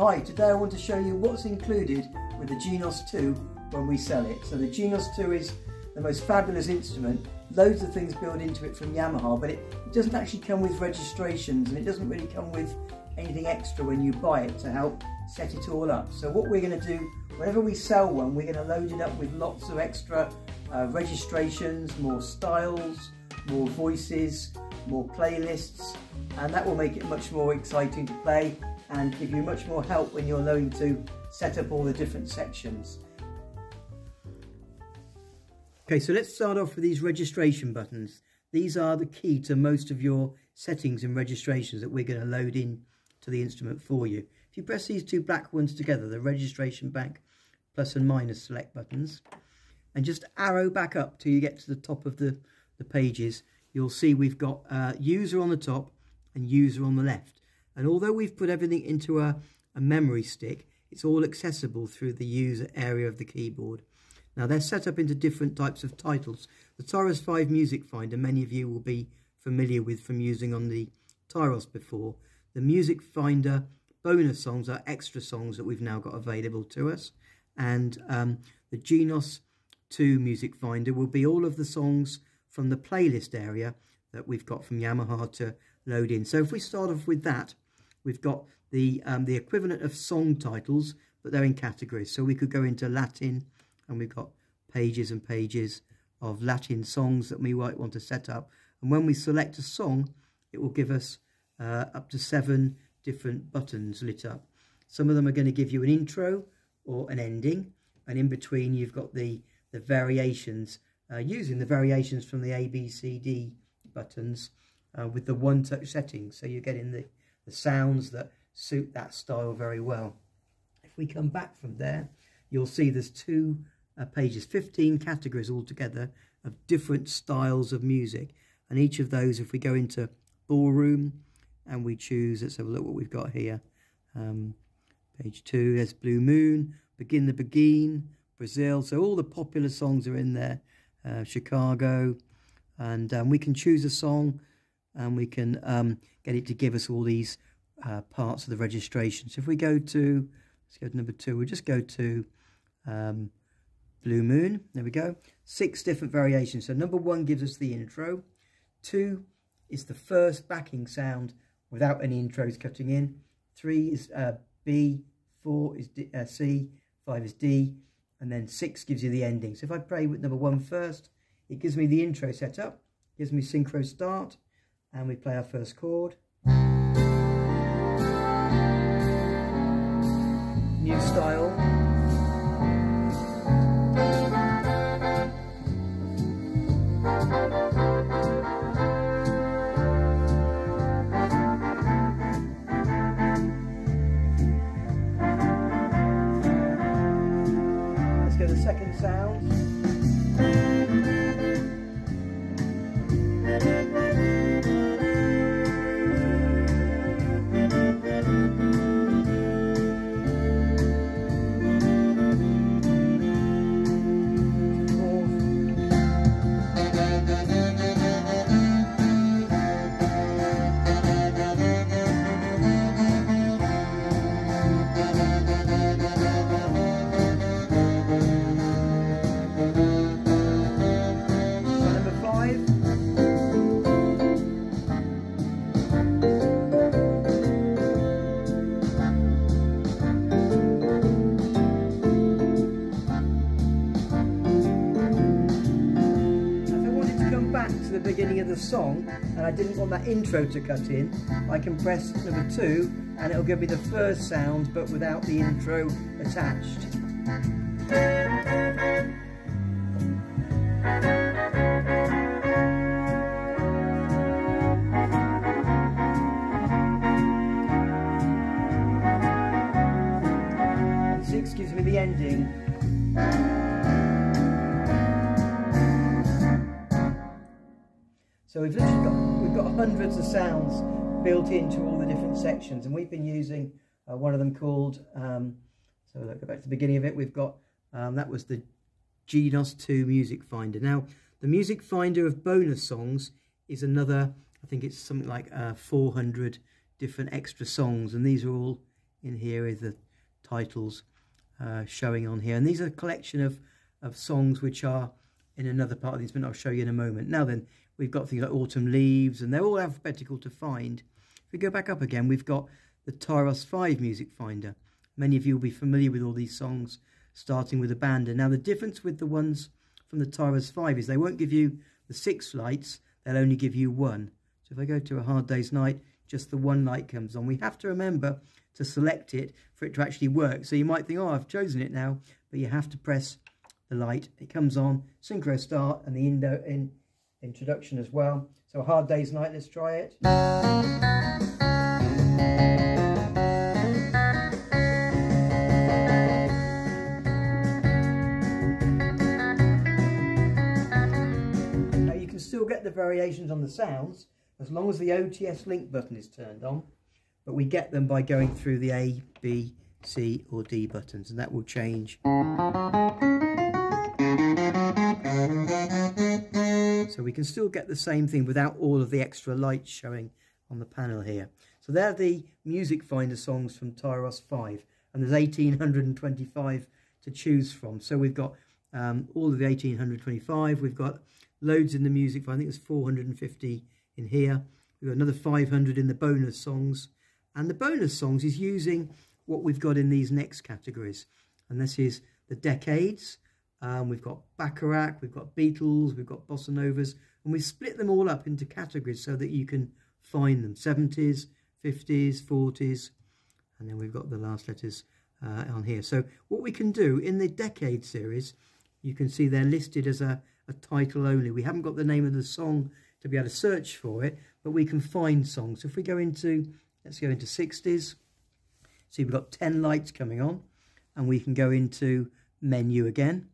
Hi, today I want to show you what's included with the Genos 2 when we sell it. So the Genos 2 is the most fabulous instrument, loads of things built into it from Yamaha, but it, doesn't actually come with registrations and it doesn't really come with anything extra when you buy it to help set it all up. So what we're going to do, whenever we sell one, we're going to load it up with lots of extra uh, registrations, more styles, more voices, more playlists, and that will make it much more exciting to play and give you much more help when you're learning to set up all the different sections. Okay, so let's start off with these registration buttons. These are the key to most of your settings and registrations that we're going to load in to the instrument for you. If you press these two black ones together, the registration bank plus and minus select buttons, and just arrow back up till you get to the top of the, the pages, you'll see we've got uh, user on the top and user on the left. And although we've put everything into a, a memory stick, it's all accessible through the user area of the keyboard. Now they're set up into different types of titles. The Tyros 5 Music Finder, many of you will be familiar with from using on the Tyros before. The Music Finder bonus songs are extra songs that we've now got available to us. And um, the Genos 2 Music Finder will be all of the songs from the playlist area that we've got from Yamaha to load in. So if we start off with that, we've got the, um, the equivalent of song titles, but they're in categories. So we could go into Latin, and we've got pages and pages of Latin songs that we might want to set up. And when we select a song, it will give us uh, up to seven different buttons lit up. Some of them are going to give you an intro or an ending, and in between you've got the, the variations, uh, using the variations from the A, B, C, D buttons uh, with the one-touch settings. So you're getting the the sounds that suit that style very well. If we come back from there, you'll see there's two uh, pages, 15 categories altogether of different styles of music. And each of those, if we go into ballroom and we choose, let's have a look what we've got here. Um, page two, there's Blue Moon, Begin the Begin, Brazil. So all the popular songs are in there. Uh, Chicago. And um, we can choose a song and we can um, get it to give us all these uh, parts of the registration. So if we go to, let's go to number two, we'll just go to um, Blue Moon. There we go. Six different variations. So number one gives us the intro. Two is the first backing sound without any intros cutting in. Three is uh, B. Four is D, uh, C. Five is D. And then six gives you the ending. So if I play with number one first, it gives me the intro setup, gives me synchro start, and we play our first chord. Style. Let's to the second sound. Song and I didn't want that intro to cut in, I can press number two and it'll give me the first sound but without the intro attached. So we've literally got, we've got hundreds of sounds built into all the different sections and we've been using uh, one of them called, um, so look, go back to the beginning of it, we've got, um, that was the Genos 2 Music Finder. Now, the Music Finder of bonus songs is another, I think it's something like uh, 400 different extra songs and these are all in here is the titles uh, showing on here. And these are a collection of, of songs which are in another part of the instrument I'll show you in a moment. Now then, we've got things like Autumn Leaves, and they're all alphabetical to find. If we go back up again, we've got the Tyros 5 music finder. Many of you will be familiar with all these songs, starting with a Abandon. Now, the difference with the ones from the Tyros 5 is they won't give you the six lights, they'll only give you one. So if I go to A Hard Day's Night, just the one light comes on. We have to remember to select it for it to actually work. So you might think, oh, I've chosen it now, but you have to press the light. It comes on, synchro start, and the indo in introduction as well. So hard day's night, let's try it. Now you can still get the variations on the sounds as long as the OTS link button is turned on but we get them by going through the A, B, C or D buttons and that will change. We can still get the same thing without all of the extra lights showing on the panel here. So they're the Music Finder songs from Tyros 5 and there's 1825 to choose from. So we've got um, all of the 1825, we've got loads in the Music Finder, I think there's 450 in here. We've got another 500 in the bonus songs and the bonus songs is using what we've got in these next categories. And this is the decades. Um, we've got Bacharach, we've got Beatles, we've got Bossa Novas, and we split them all up into categories so that you can find them. 70s, 50s, 40s, and then we've got the last letters uh, on here. So what we can do in the decade series, you can see they're listed as a, a title only. We haven't got the name of the song to be able to search for it, but we can find songs. So if we go into Let's go into 60s. See, we've got 10 lights coming on and we can go into menu again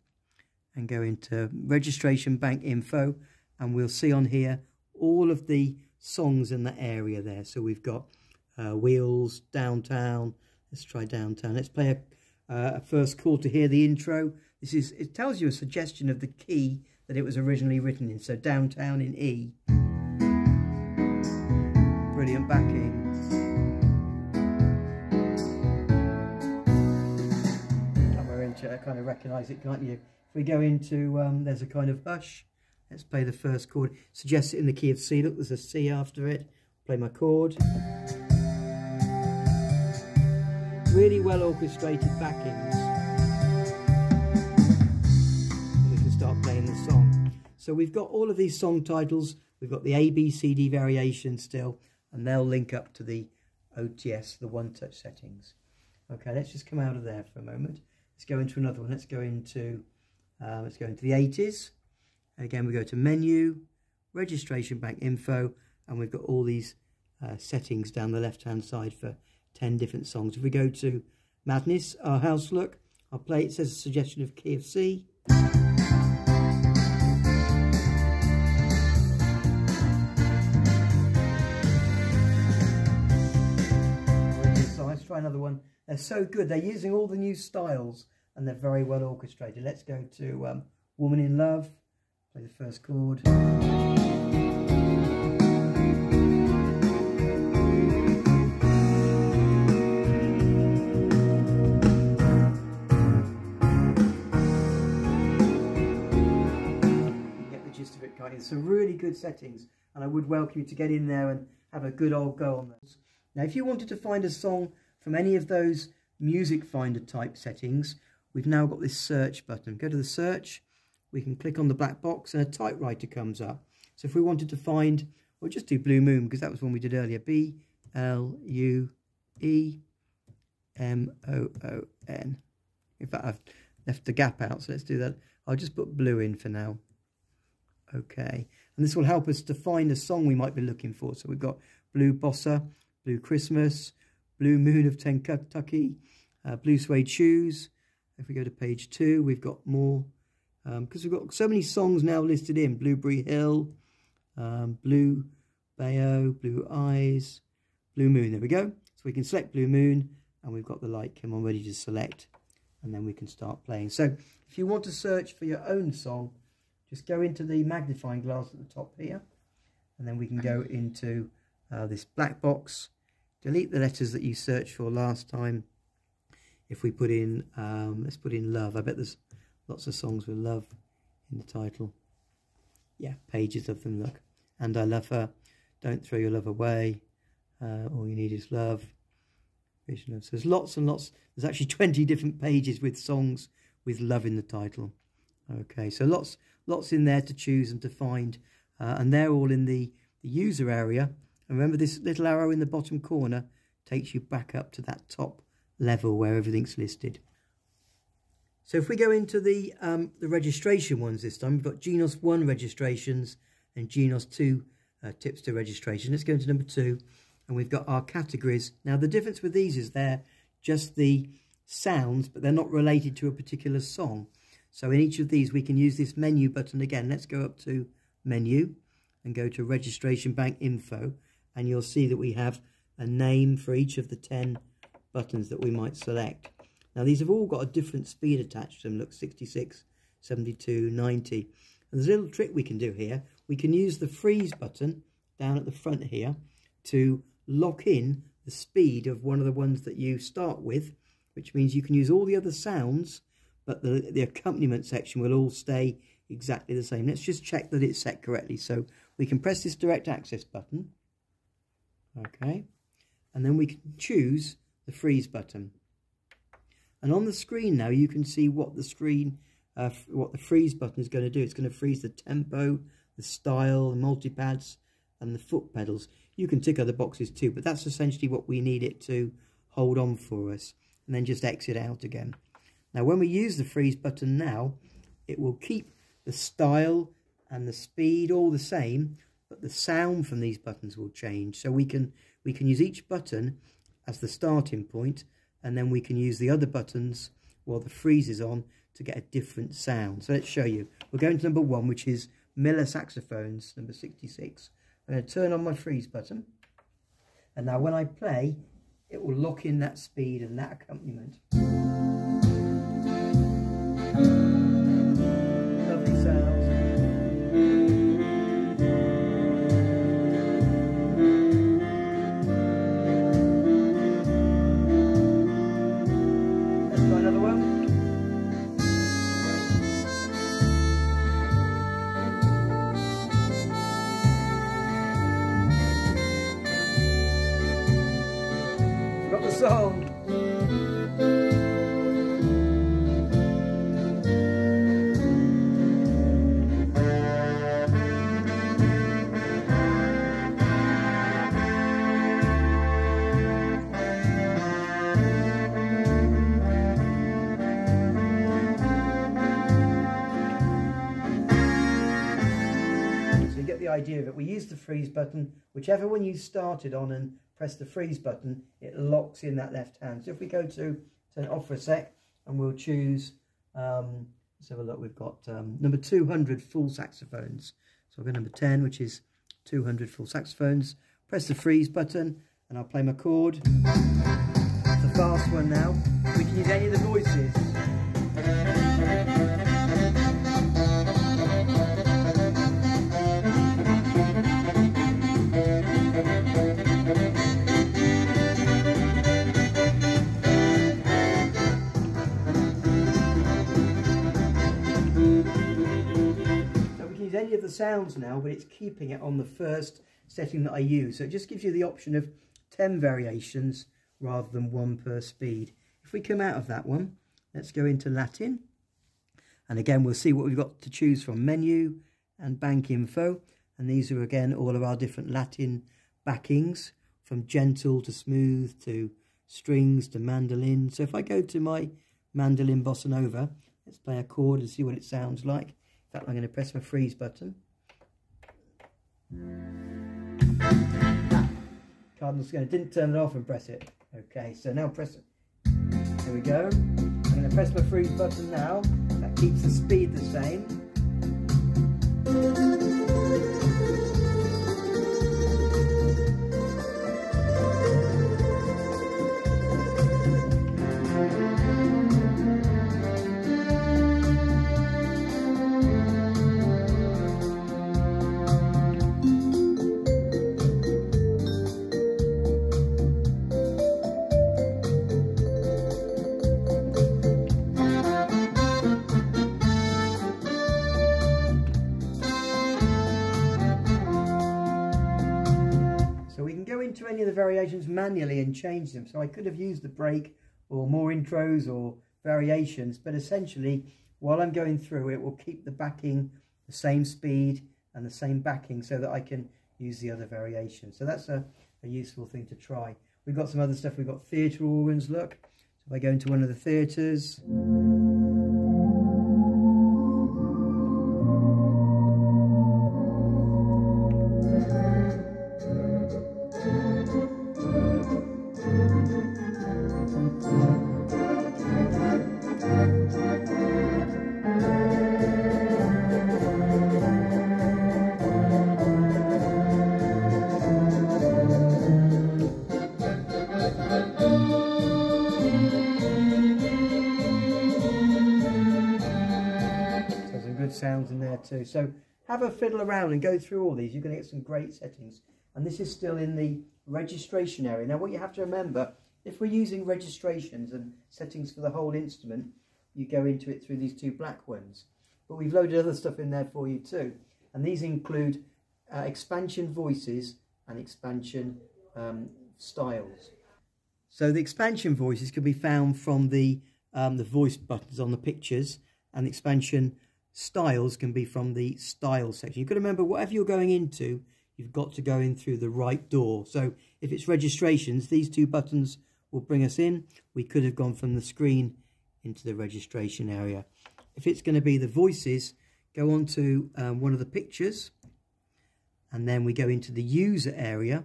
and go into registration bank info and we'll see on here all of the songs in that area there. So we've got uh, Wheels, Downtown. Let's try Downtown. Let's play a, uh, a first call to hear the intro. This is It tells you a suggestion of the key that it was originally written in. So Downtown in E. Brilliant backing. That we're into, I kind of recognise it, can't you? We go into, um, there's a kind of hush. Let's play the first chord. Suggest it in the key of C. Look, there's a C after it. Play my chord. Really well orchestrated backings. And we can start playing the song. So we've got all of these song titles. We've got the A, B, C, D variation still, and they'll link up to the OTS, the one-touch settings. Okay, let's just come out of there for a moment. Let's go into another one. Let's go into uh, let's go into the 80s. Again, we go to menu, registration bank info, and we've got all these uh, settings down the left-hand side for 10 different songs. If we go to Madness, our house look, I'll play, it says a suggestion of key of C. let's try another one. They're so good. They're using all the new styles and they're very well orchestrated. Let's go to um, Woman in Love. Play the first chord. Get the gist of it, guys. It's some really good settings and I would welcome you to get in there and have a good old go on those. Now if you wanted to find a song from any of those music finder type settings, we've now got this search button. Go to the search, we can click on the black box and a typewriter comes up. So if we wanted to find, we'll just do Blue Moon because that was one we did earlier. B L U E M O O N. In fact, I've left the gap out, so let's do that. I'll just put blue in for now. Okay, and this will help us to find a song we might be looking for. So we've got Blue Bossa, Blue Christmas, Blue Moon of Kentucky, uh, Blue Suede Shoes. If we go to page two, we've got more, because um, we've got so many songs now listed in. Blueberry Hill, um, Blue Bayou, Blue Eyes, Blue Moon. There we go. So we can select Blue Moon, and we've got the light come on ready to select, and then we can start playing. So if you want to search for your own song, just go into the magnifying glass at the top here, and then we can go into uh, this black box delete the letters that you searched for last time. If we put in, um, let's put in love. I bet there's lots of songs with love in the title. Yeah, pages of them, look. And I love her. Don't throw your love away. Uh, all you need is love. Vision. So there's lots and lots. There's actually 20 different pages with songs with love in the title. Okay, so lots, lots in there to choose and to find. Uh, and they're all in the, the user area. And remember this little arrow in the bottom corner takes you back up to that top level where everything's listed. So if we go into the um, the registration ones this time, we've got Genos 1 registrations and Genos 2 uh, tips to registration. Let's go into number 2 and we've got our categories. Now the difference with these is they're just the sounds, but they're not related to a particular song. So in each of these we can use this menu button again. Let's go up to menu and go to registration bank info and you'll see that we have a name for each of the 10 buttons that we might select. Now these have all got a different speed attached to them. Look, 66, 72, 90. And there's a little trick we can do here. We can use the freeze button down at the front here to lock in the speed of one of the ones that you start with, which means you can use all the other sounds, but the, the accompaniment section will all stay exactly the same. Let's just check that it's set correctly. So we can press this direct access button. Okay. And then we can choose the freeze button. And on the screen now, you can see what the screen, uh, what the freeze button is going to do. It's going to freeze the tempo, the style, the multipads, and the foot pedals. You can tick other boxes too, but that's essentially what we need it to hold on for us. And then just exit out again. Now, when we use the freeze button now, it will keep the style and the speed all the same, but the sound from these buttons will change. So we can we can use each button as the starting point and then we can use the other buttons while the freeze is on to get a different sound. So let's show you. We're going to number one, which is Miller Saxophones, number 66. I'm going to turn on my freeze button. And now when I play, it will lock in that speed and that accompaniment. Idea of it. We use the freeze button, whichever one you started on and press the freeze button, it locks in that left hand. So if we go to turn off for a sec and we'll choose, um, let's have a look, we've got um, number 200 full saxophones. So I'll go number 10, which is 200 full saxophones. Press the freeze button and I'll play my chord. A fast one now. We can use any of the voices. Any of the sounds now, but it's keeping it on the first setting that I use. So it just gives you the option of 10 variations rather than one per speed. If we come out of that one, let's go into Latin. And again, we'll see what we've got to choose from menu and bank info. And these are again, all of our different Latin backings from gentle to smooth to strings to mandolin. So if I go to my mandolin bossa nova, let's play a chord and see what it sounds like fact, I'm going to press my freeze button. Ah, Cardinal Scanner didn't turn it off and press it. Okay, so now press it. There we go. I'm going to press my freeze button now. That keeps the speed the same. Of the variations manually and change them. So I could have used the break or more intros or variations, but essentially while I'm going through it will keep the backing the same speed and the same backing so that I can use the other variations. So that's a, a useful thing to try. We've got some other stuff. We've got theatre organs, look. So if I go into one of the theatres, So have a fiddle around and go through all these. You're going to get some great settings. And this is still in the registration area. Now what you have to remember, if we're using registrations and settings for the whole instrument, you go into it through these two black ones. But we've loaded other stuff in there for you too. And these include uh, expansion voices and expansion um, styles. So the expansion voices can be found from the, um, the voice buttons on the pictures and the expansion styles can be from the style section. You've got to remember, whatever you're going into, you've got to go in through the right door. So if it's registrations, these two buttons will bring us in. We could have gone from the screen into the registration area. If it's going to be the voices, go on to um, one of the pictures and then we go into the user area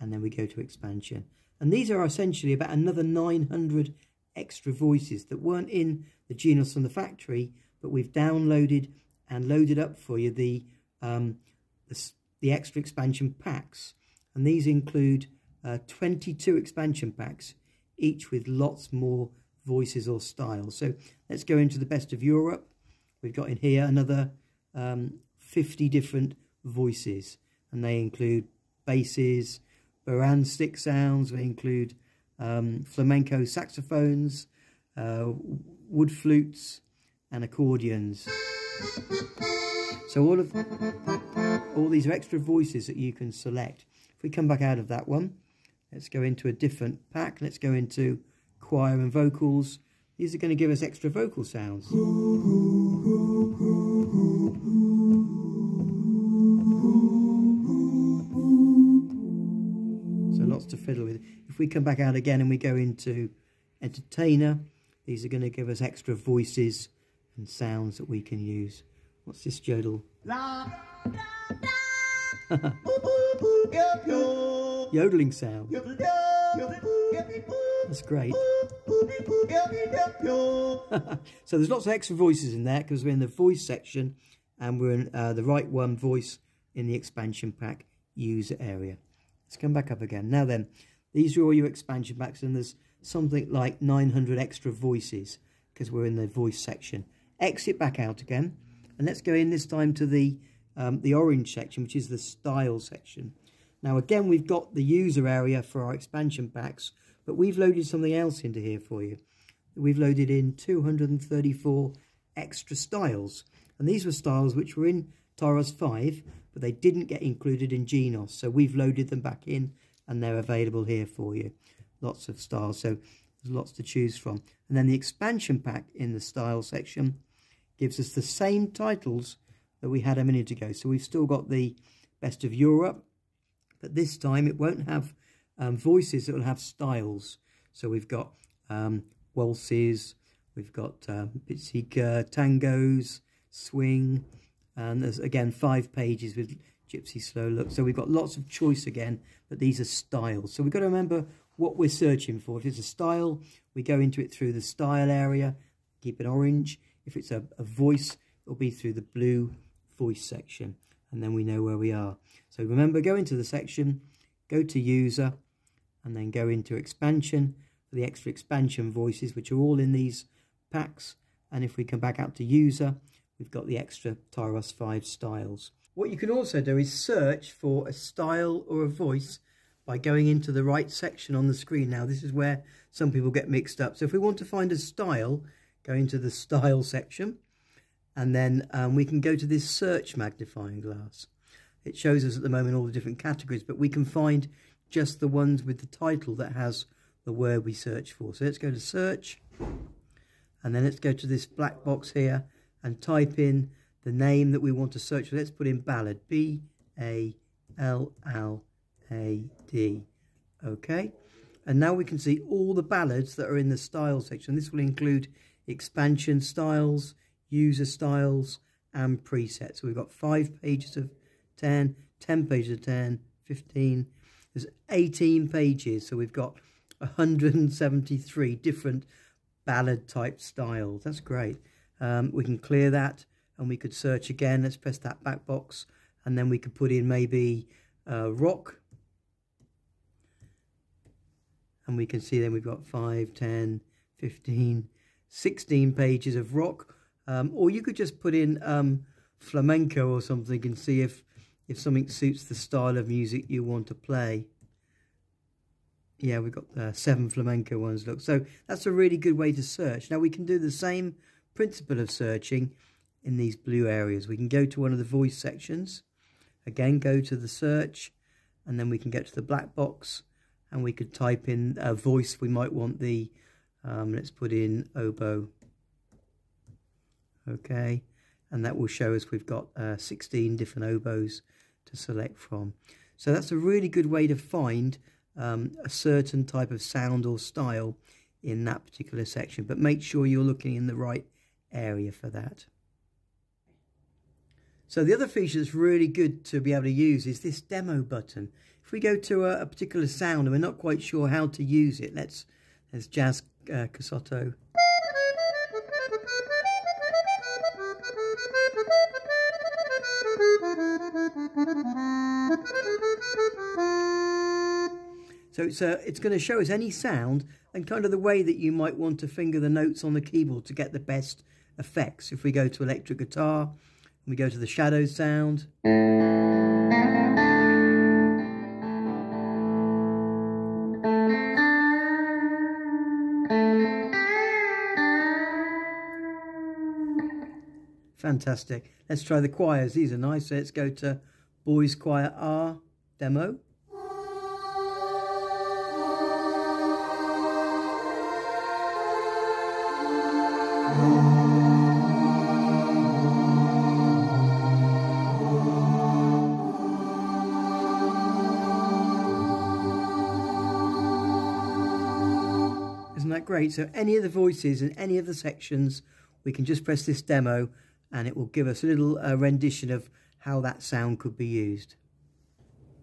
and then we go to expansion. And these are essentially about another 900 extra voices that weren't in the Genos from the factory, but we've downloaded and loaded up for you the, um, the, the, extra expansion packs. And these include uh, 22 expansion packs, each with lots more voices or styles. So let's go into the best of Europe. We've got in here another um, 50 different voices, and they include basses, bodhrán stick sounds, they include um, flamenco saxophones, uh, wood flutes, and accordions. So all of all these are extra voices that you can select. If we come back out of that one, let's go into a different pack. Let's go into choir and vocals. These are going to give us extra vocal sounds. So lots to fiddle with. If we come back out again and we go into entertainer, these are going to give us extra voices and sounds that we can use. What's this jodel? Yodeling sound. That's great. so there's lots of extra voices in there because we're in the voice section and we're in uh, the right one voice in the expansion pack user area. Let's come back up again. Now then, these are all your expansion packs and there's something like 900 extra voices because we're in the voice section exit back out again. And let's go in this time to the um, the orange section which is the style section. Now again we've got the user area for our expansion packs but we've loaded something else into here for you. We've loaded in 234 extra styles. And these were styles which were in Tyros 5 but they didn't get included in Genos. So we've loaded them back in and they're available here for you. Lots of styles so there's lots to choose from. And then the expansion pack in the style section gives us the same titles that we had a minute ago. So we've still got the Best of Europe, but this time it won't have um, voices, it will have styles. So we've got um, waltzes, we've got um, tangos, swing, and there's again five pages with gypsy slow look. So we've got lots of choice again, but these are styles. So we've got to remember what we're searching for. If it's a style, we go into it through the style area, keep it orange. If it's a, a voice, it'll be through the blue voice section. And then we know where we are. So remember, go into the section, go to user, and then go into expansion for the extra expansion voices, which are all in these packs. And if we come back out to user, we've got the extra Tyros 5 styles. What you can also do is search for a style or a voice by going into the right section on the screen. Now, this is where some people get mixed up. So if we want to find a style, go into the style section and then um, we can go to this search magnifying glass. it shows us at the moment all the different categories, but we can find just the ones with the title that has the word we search for. So let's go to search, and then let's go to this black box here and type in the name that we want to search for. Let's put in ballad, B-A-L-L-A-D. Okay, and now we can see all the ballads that are in the style section. This will include expansion styles, user styles, and presets. So we've got five pages of 10, 10 pages of 10, 15. There's 18 pages, so we've got 173 different ballad type styles. That's great. Um, we can clear that and we could search again. Let's press that back box and then we could put in maybe uh, rock. And we can see then we've got 5, 10, 15, 16 pages of rock. Um, or you could just put in um, flamenco or something and see if if something suits the style of music you want to play. Yeah, we've got uh, seven flamenco ones, look. So that's a really good way to search. Now we can do the same principle of searching in these blue areas. We can go to one of the voice sections. Again, go to the search, and then we can get to the black box, and we could type in a voice. We might want the, um, let's put in oboe. Okay, and that will show us we've got uh, 16 different oboes to select from. So that's a really good way to find um, a certain type of sound or style in that particular section. But make sure you're looking in the right area for that. So the other feature that's really good to be able to use is this demo button. If we go to a, a particular sound and we're not quite sure how to use it, let's, let's jazz uh, Cassotto. So it's, uh, it's going to show us any sound and kind of the way that you might want to finger the notes on the keyboard to get the best effects. If we go to electric guitar, we go to the shadow sound. Fantastic. Let's try the choirs. These are nice. So let's go to Boys Choir R demo. Isn't that great? So any of the voices in any of the sections, we can just press this demo and it will give us a little uh, rendition of how that sound could be used.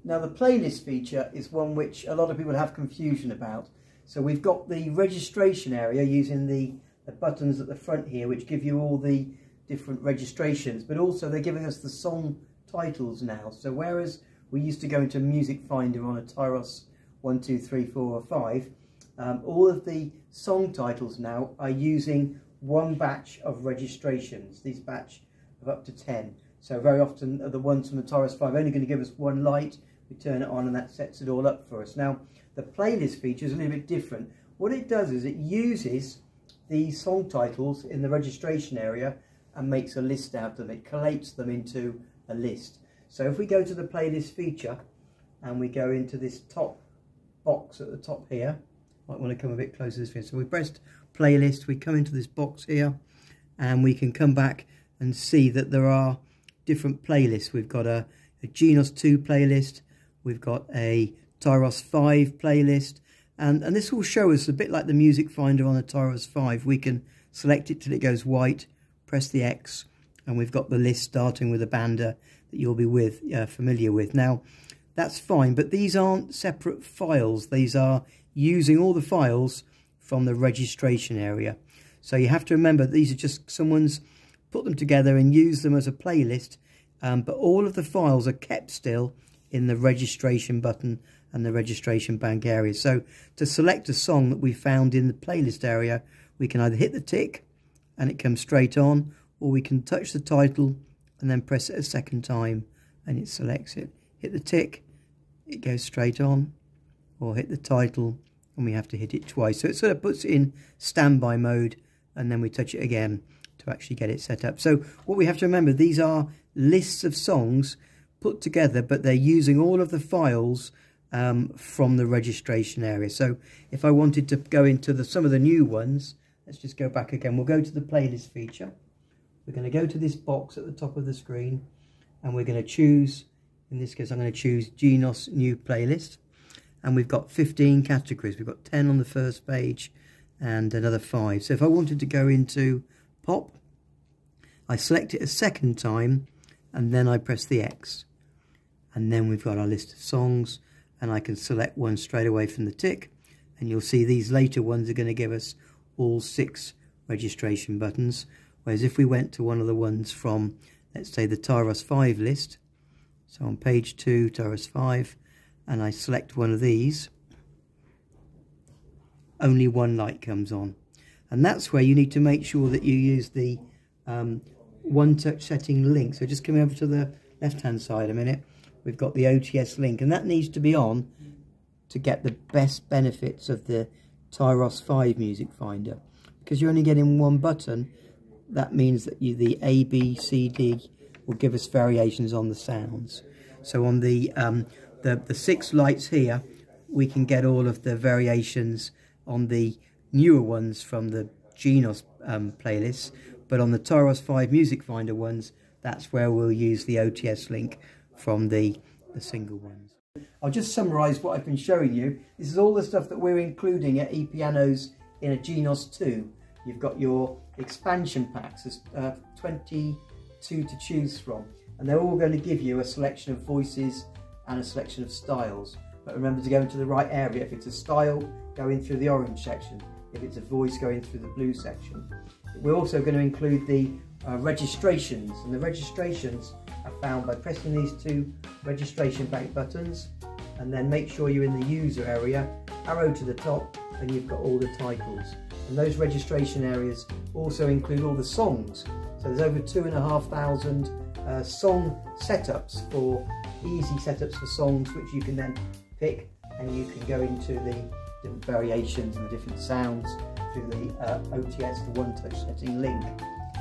Now the playlist feature is one which a lot of people have confusion about. So we've got the registration area using the, the buttons at the front here which give you all the different registrations but also they're giving us the song titles now. So whereas we used to go into Music Finder on a Tyros 1, 2, 3, 4 or 5 um, all of the song titles now are using one batch of registrations. These batch of up to 10. So very often uh, the ones from the Tyros 5 only going to give us one light. We turn it on and that sets it all up for us. Now, the playlist feature is a little bit different. What it does is it uses the song titles in the registration area and makes a list out of them. It collates them into a list. So if we go to the playlist feature and we go into this top box at the top here, might want to come a bit closer to this video. So we pressed playlist, we come into this box here and we can come back and see that there are different playlists. We've got a, a Genos 2 playlist, we've got a Tyros 5 playlist, and, and this will show us a bit like the music finder on the Tyros 5. We can select it till it goes white, press the X, and we've got the list starting with a bander that you'll be with uh, familiar with. Now, that's fine, but these aren't separate files. These are using all the files from the registration area. So you have to remember these are just someone's put them together and use them as a playlist. Um, but all of the files are kept still in the registration button and the registration bank area. So to select a song that we found in the playlist area, we can either hit the tick and it comes straight on, or we can touch the title and then press it a second time and it selects it. Hit the tick, it goes straight on, or hit the title and we have to hit it twice. So it sort of puts it in standby mode and then we touch it again to actually get it set up. So what we have to remember, these are lists of songs put together, but they're using all of the files um, from the registration area. So if I wanted to go into the, some of the new ones, let's just go back again. We'll go to the playlist feature. We're going to go to this box at the top of the screen and we're going to choose, in this case I'm going to choose Genos new playlist. And we've got 15 categories. We've got 10 on the first page and another five. So if I wanted to go into pop, I select it a second time and then I press the X. And then we've got our list of songs and I can select one straight away from the tick. And you'll see these later ones are going to give us all six registration buttons. Whereas if we went to one of the ones from, let's say, the Tyros 5 list, so on page 2, Tyros 5, and I select one of these, only one light comes on. And that's where you need to make sure that you use the um, one touch setting link. So just coming over to the left hand side a minute, we've got the OTS link and that needs to be on to get the best benefits of the Tyros 5 music finder. Because you're only getting one button, that means that you, the A, B, C, D will give us variations on the sounds. So on the, um, the, the six lights here, we can get all of the variations on the newer ones from the Genos um, playlists, but on the Tyros 5 Music Finder ones, that's where we'll use the OTS link from the, the single ones. I'll just summarise what I've been showing you. This is all the stuff that we're including at ePianos in a Genos 2. You've got your expansion packs, there's uh, 22 to choose from, and they're all going to give you a selection of voices and a selection of styles. But remember to go into the right area. If it's a style, go in through the orange section. If it's a voice, go in through the blue section. We're also going to include the uh, registrations, and the registrations are found by pressing these two registration bank buttons, and then make sure you're in the user area, arrow to the top, and you've got all the titles. And those registration areas also include all the songs. So there's over two and a half thousand uh, song setups for easy setups for songs, which you can then pick and you can go into the different variations and the different sounds through the uh, OTS, the one touch setting link.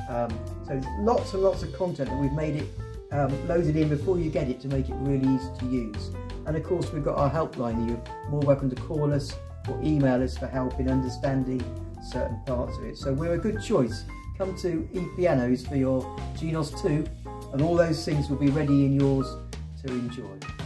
Um, so lots and lots of content and we've made it um, loaded in before you get it to make it really easy to use. And of course we've got our helpline, you're more welcome to call us or email us for help in understanding certain parts of it. So we're a good choice. Come to ePianos for your Genos 2 and all those things will be ready in yours to enjoy.